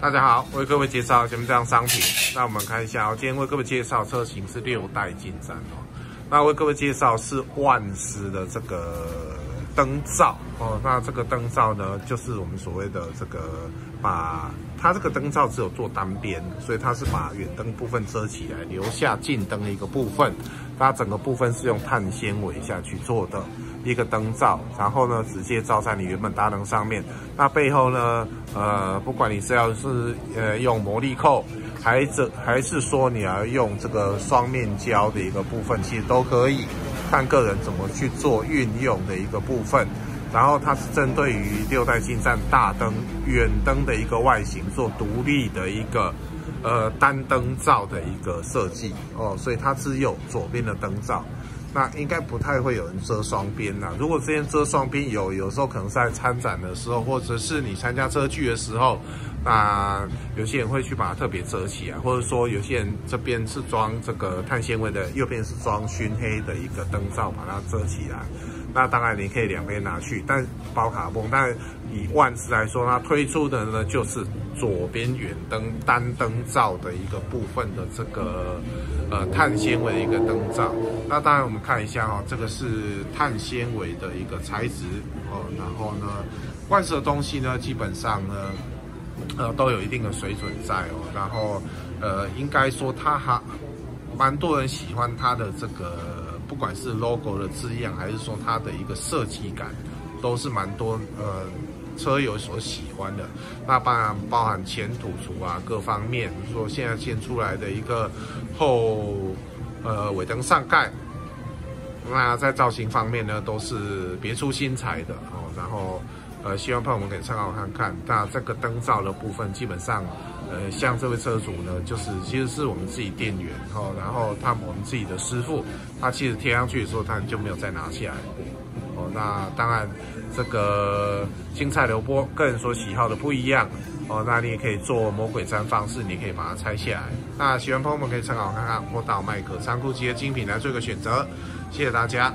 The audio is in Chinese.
大家好，为各位介绍前面这样商品。那我们看一下哦，今天为各位介绍车型是六代进站哦。那为各位介绍是万斯的这个灯罩哦。那这个灯罩呢，就是我们所谓的这个把它这个灯罩只有做单边，所以它是把远灯部分遮起来，留下近灯的一个部分。它整个部分是用碳纤维下去做的。一个灯罩，然后呢，直接照在你原本大灯上面。那背后呢，呃，不管你是要是呃用魔力扣，还是还是说你要用这个双面胶的一个部分，其实都可以，看个人怎么去做运用的一个部分。然后它是针对于六代进站大灯远灯的一个外形做独立的一个呃单灯罩的一个设计哦，所以它只有左边的灯罩。那应该不太会有人遮双边呐。如果这边遮双边有，有时候可能在参展的时候，或者是你参加车聚的时候，那有些人会去把它特别遮起来，或者说有些人这边是装这个碳纤维的，右边是装熏黑的一个灯罩，把它遮起来。那当然你可以两边拿去，但包卡泵。但以万斯来说，它推出的呢就是左边远灯单灯罩的一个部分的这个呃碳纤维的一个灯罩。那当然我们看一下哦，这个是碳纤维的一个材质哦。然后呢，万斯的东西呢，基本上呢，呃都有一定的水准在哦。然后呃，应该说它还蛮多人喜欢它的这个。不管是 logo 的字样，还是说它的一个设计感，都是蛮多呃车友所喜欢的。那当然包含前土足啊各方面，说现在现出来的一个后呃尾灯上盖，那在造型方面呢，都是别出心裁的哦。然后呃，希望朋友们可以参考看看。那这个灯罩的部分，基本上。呃，像这位车主呢，就是其实是我们自己店员哈，然后他我们自己的师傅，他其实贴上去的时候，他就没有再拿下来哦。那当然，这个青菜流波，个人所喜好的不一样哦。那你也可以做魔鬼毡方式，你可以把它拆下来。那喜欢朋友们可以参考看看，或到麦克仓库级的精品来做一个选择。谢谢大家。